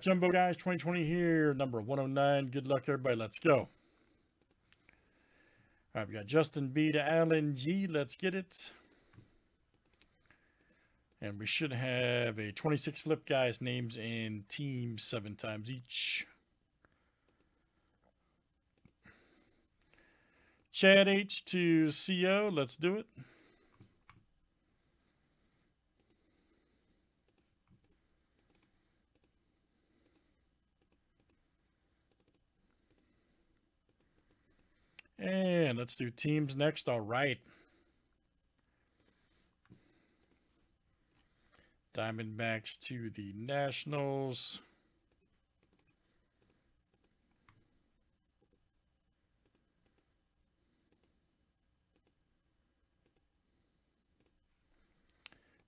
Jumbo guys, 2020 here, number 109. Good luck, everybody. Let's go. All right, we got Justin B to Alan G. Let's get it. And we should have a 26 flip guys, names and teams seven times each. Chad H to CO. Let's do it. And let's do teams next. All right. Diamondbacks to the Nationals.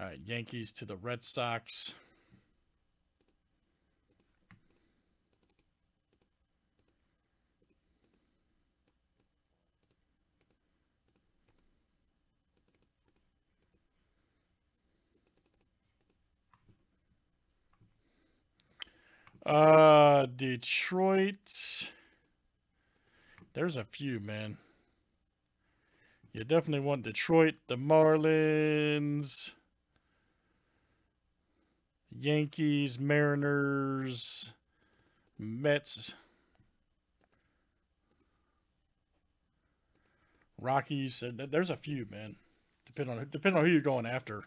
All right, Yankees to the Red Sox. Uh, Detroit. There's a few, man. You definitely want Detroit, the Marlins, Yankees, Mariners, Mets, Rockies. There's a few, man. Depending on depending on who you're going after.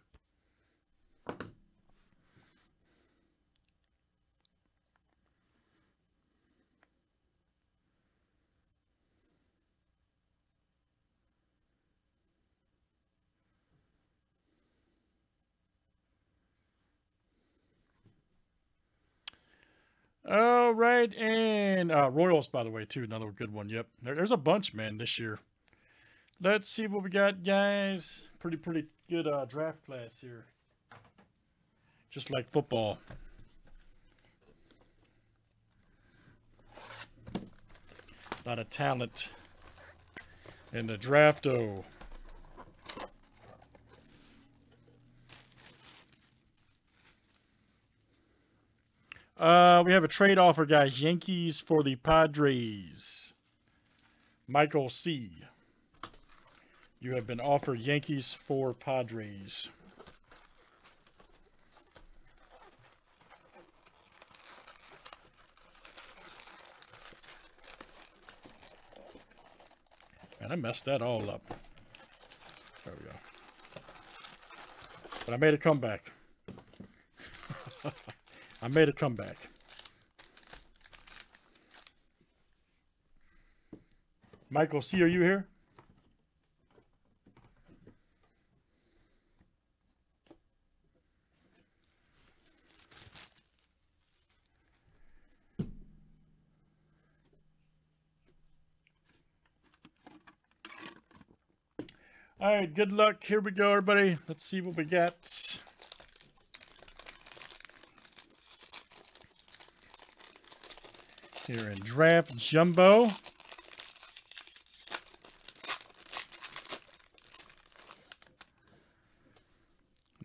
All right, and uh, Royals, by the way, too. Another good one. Yep, there, there's a bunch, man, this year. Let's see what we got, guys. Pretty, pretty good uh, draft class here. Just like football. A lot of talent in the drafto. Uh, we have a trade offer, guys. Yankees for the Padres. Michael C. You have been offered Yankees for Padres. Man, I messed that all up. There we go. But I made a comeback. I made a comeback. Michael C, are you here? All right, good luck. Here we go, everybody. Let's see what we got. Here in Draft Jumbo.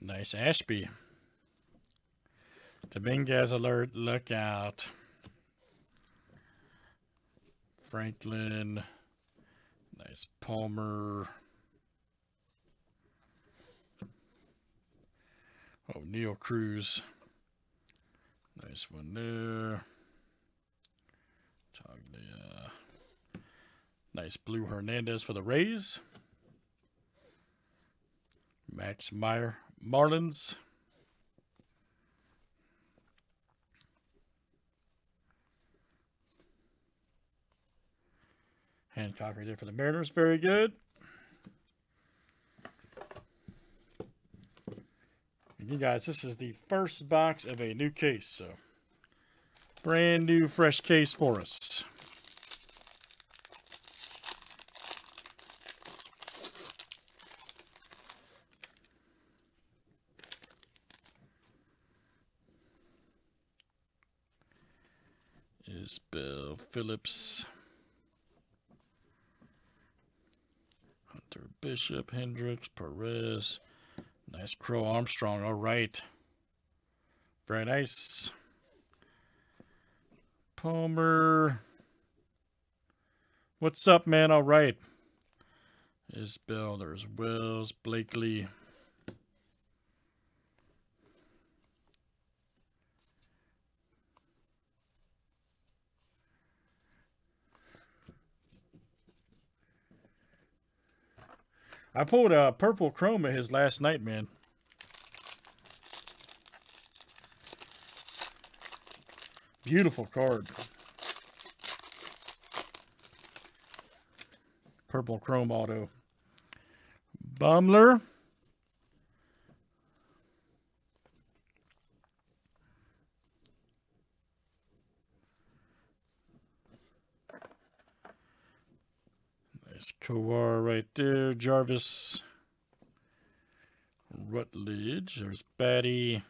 Nice Ashby. Dominguez alert, look out. Franklin. Nice Palmer. Oh, Neil Cruz. Nice one there. Nice blue Hernandez for the Rays. Max Meyer, Marlins. Hancock right there for the Mariners. Very good. And you guys, this is the first box of a new case, so Brand new fresh case for us. Is Bill Phillips. Hunter Bishop, Hendricks, Perez. Nice Crow Armstrong. All right. Very nice. Palmer. What's up, man? All right. There's Bill. there's Wills, Blakely. I pulled a purple chroma his last night, man. Beautiful card. Purple chrome auto. Bumler. Nice Kowar right there. Jarvis. Rutledge. There's Batty.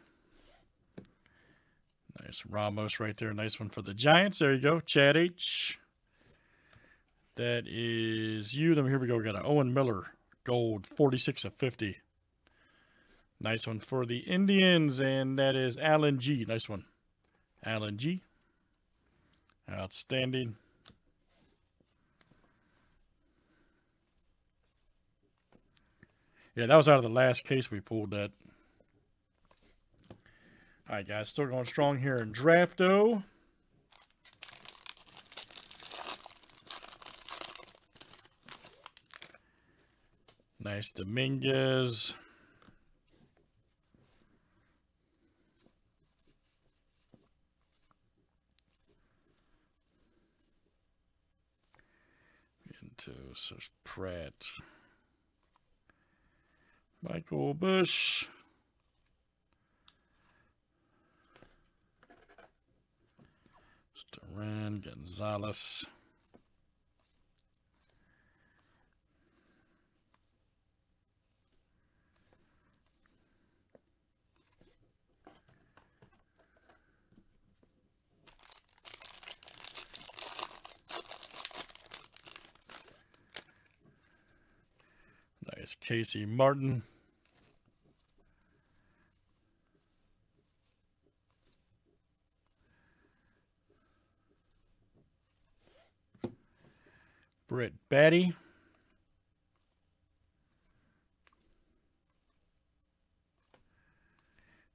Ramos right there. Nice one for the Giants. There you go. Chad H. That is you. Then here we go. We got an Owen Miller gold, 46 of 50. Nice one for the Indians, and that is Alan G. Nice one. Alan G. Outstanding. Yeah, that was out of the last case we pulled that. All right, guys, still going strong here in Drafto. Nice Dominguez. Into such Pratt. Michael Busch. Duran Gonzalez. Nice Casey Martin. Brett Batty.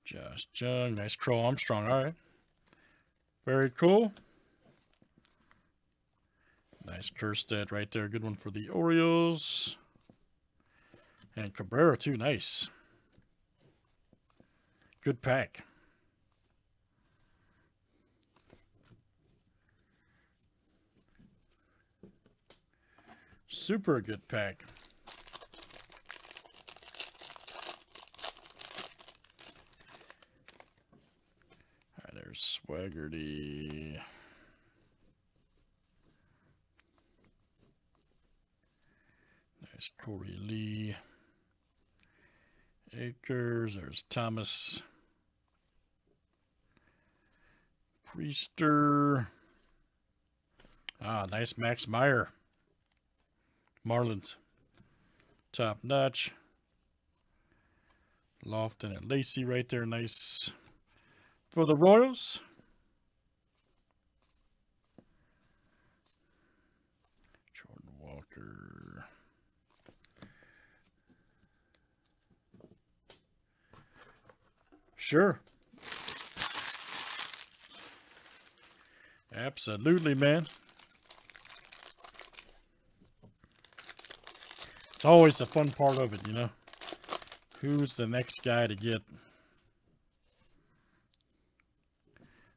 Josh Jung. Nice Crow Armstrong. All right. Very cool. Nice Kjerstad right there. Good one for the Orioles. And Cabrera too. Nice. Good pack. Super good pack. All right, there's Swaggerty. Nice Korey Lee. Akers. There's Thomas. Priester. Ah, nice Max Meyer. Marlins. Top notch. Lofton and Lacy right there. Nice for the Royals. Jordan Walker. Sure. Absolutely, man. It's always the fun part of it, you know. Who's the next guy to get?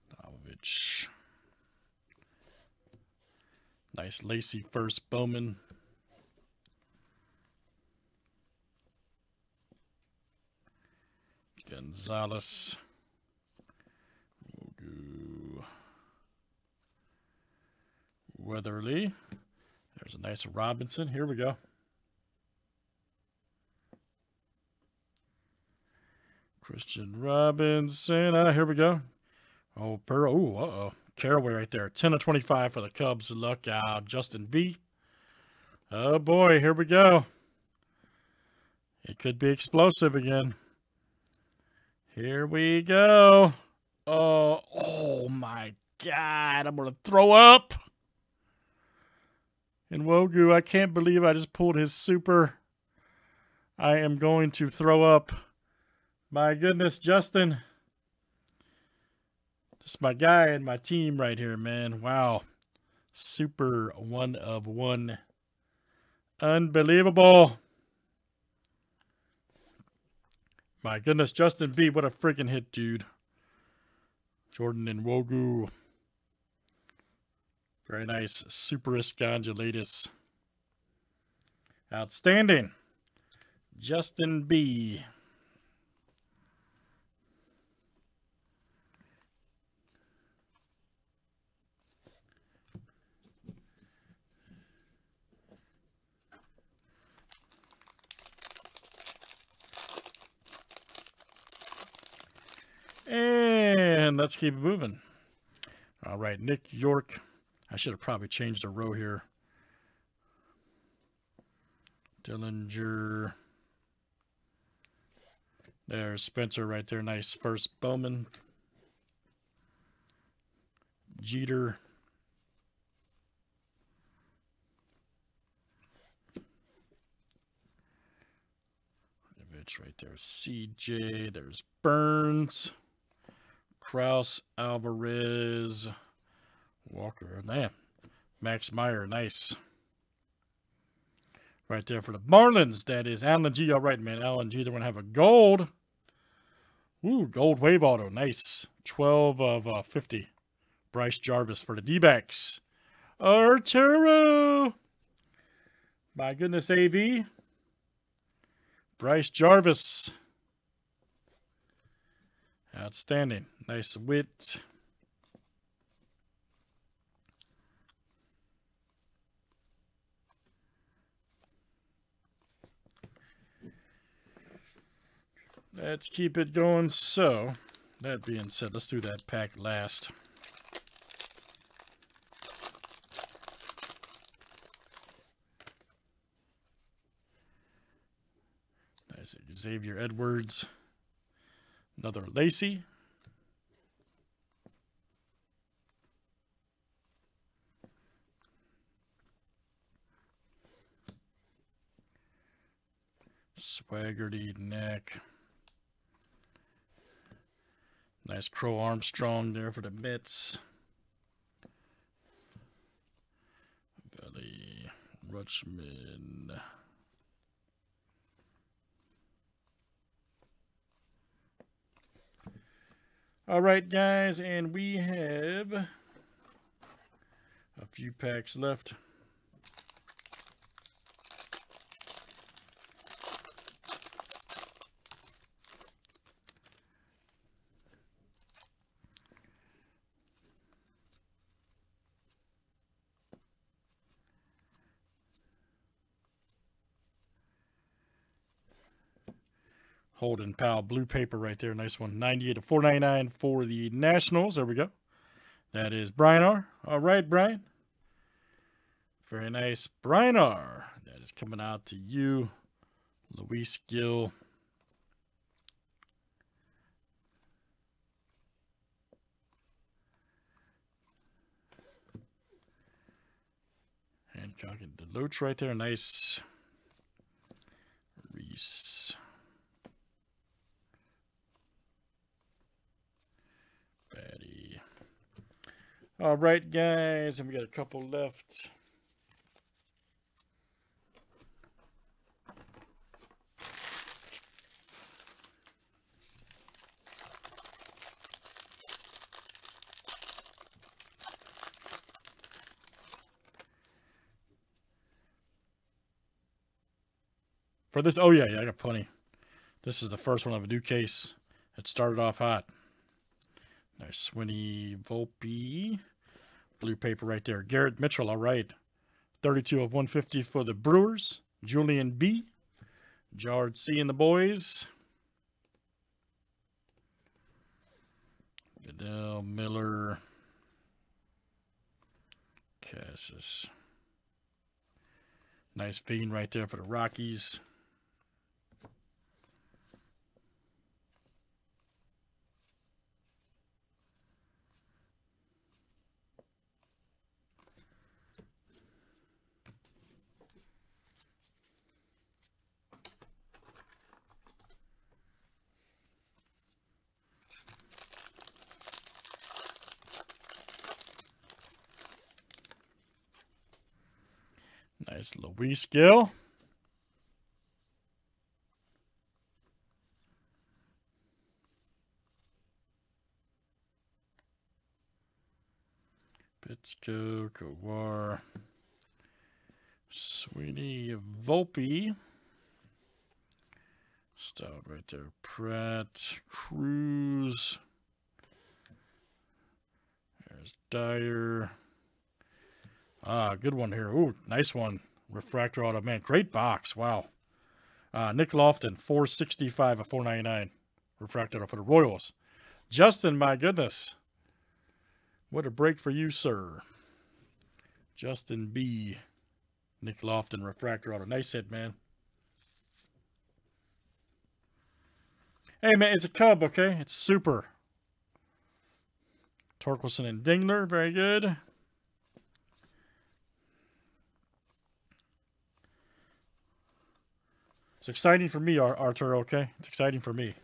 Dovich. Nice Lacy first Bowman. Gonzalez. Nwogu. Weatherly. There's a nice Robinson. Here we go. Kristian Robinson. Uh, here we go. Oh, Pearl. Ooh, uh-oh. Carraway right there. 10 of 25 for the Cubs. Look out. Justin B. Oh, boy. Here we go. It could be explosive again. Here we go. Oh, oh my God, I'm going to throw up. And Nwogu, I can't believe I just pulled his super. I am going to throw up. My goodness, Justin. Just my guy and my team right here, man. Wow. Super one of one. Unbelievable. My goodness, Justin B, what a freaking hit, dude. Jordan and Nwogu. Very nice. Superus gondulatus. Outstanding. Justin B. And let's keep moving. All right, Nick York. I should have probably changed a row here. Dillinger. There's Spencer right there. Nice first Bowman. Jeter. Right there. CJ. There's Burns. Kraus, Alvarez, Walker. Man, Max Meyer, nice. Right there for the Marlins. That is Alan G. All right, man. Alan G. They're going to have a gold. Ooh, gold wave auto. Nice. 12 of uh, 50. Bryce Jarvis for the D-backs. Arturo. My goodness, AV. Bryce Jarvis. Outstanding. Nice width. Let's keep it going. So, that being said, let's do that pack last. Nice Xavier Edwards. Another Lacy. Swaggerty neck. Nice Crow Armstrong there for the mitts. Belly Rutschman. All right, guys, and we have a few packs left. Holden Powell, blue paper right there. Nice one. 98 to 499 for the Nationals. There we go. That is Brian R. All right, Brian. Very nice. Brian R. That is coming out to you. Luis Gil. Hancock and Deloach right there. Nice. Reese. All right, guys, and we got a couple left. For this, oh yeah, yeah, I got plenty. This is the first one of a new case. It started off hot. Nice Swinny Volpe. Blue paper right there. Garrett Mitchell, all right. 32 of 150 for the Brewers. Julian B. Jard C and the boys. Goodell, Miller. Cassis. Nice fiend right there for the Rockies. Nice Luis Gil. Bitsko, Kowar, Sweetie, Volpe. Stout right there. Pratt, Cruz. There's Dyer. Ah, good one here. Ooh, nice one. Refractor auto. Man, great box. Wow. Uh, Nick Lofton, 465 of 499. Refractor auto for the Royals. Justin, my goodness. What a break for you, sir. Justin B. Nick Lofton, refractor auto. Nice hit, man. Hey, man, it's a Cub, okay? It's super. Torkelson and Dingler, very good. It's exciting for me, Arthur, okay? It's exciting for me.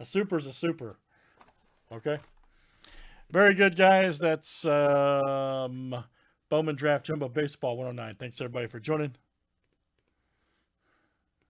a super is a super. Okay? Very good, guys. That's um, Bowman Draft Jumbo Baseball 109. Thanks, everybody, for joining.